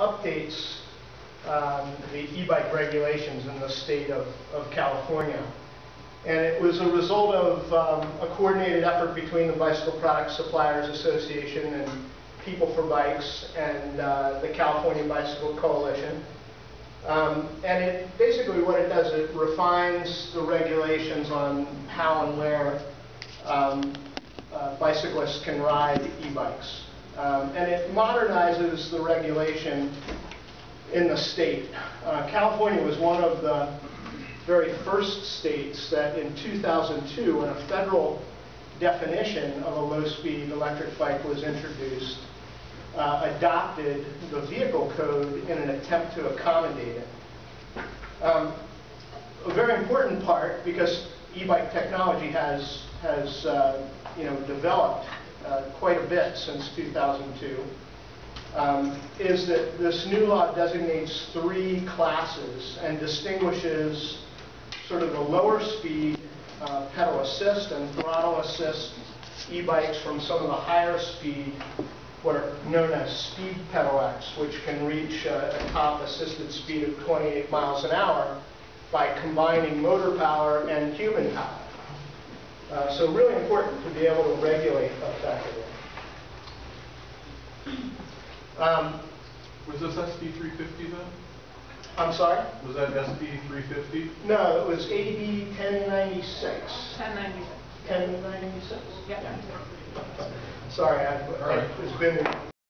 updates um, the e-bike regulations in the state of, of California. And it was a result of um, a coordinated effort between the Bicycle Product Suppliers Association and People for Bikes and uh, the California Bicycle Coalition. Um, and it basically what it does, it refines the regulations on how and where um, uh, bicyclists can ride e-bikes. Um, and it modernizes the regulation in the state. Uh, California was one of the very first states that in 2002, when a federal definition of a low-speed electric bike was introduced, uh, adopted the vehicle code in an attempt to accommodate it. Um, a very important part, because e-bike technology has, has uh, you know, developed uh, quite a bit since 2002, um, is that this new law designates three classes and distinguishes sort of the lower speed uh, pedal assist and throttle assist e-bikes from some of the higher speed, what are known as speed pedelecs, which can reach uh, a top assisted speed of 28 miles an hour by combining motor power and human power. Uh, so really important to be able to regulate effectively. Um, Was this SB 350 then? I'm sorry? Was that SB 350? No, it was AB 1096. 1096. 1096? Yep. Sorry, I, All right. it's been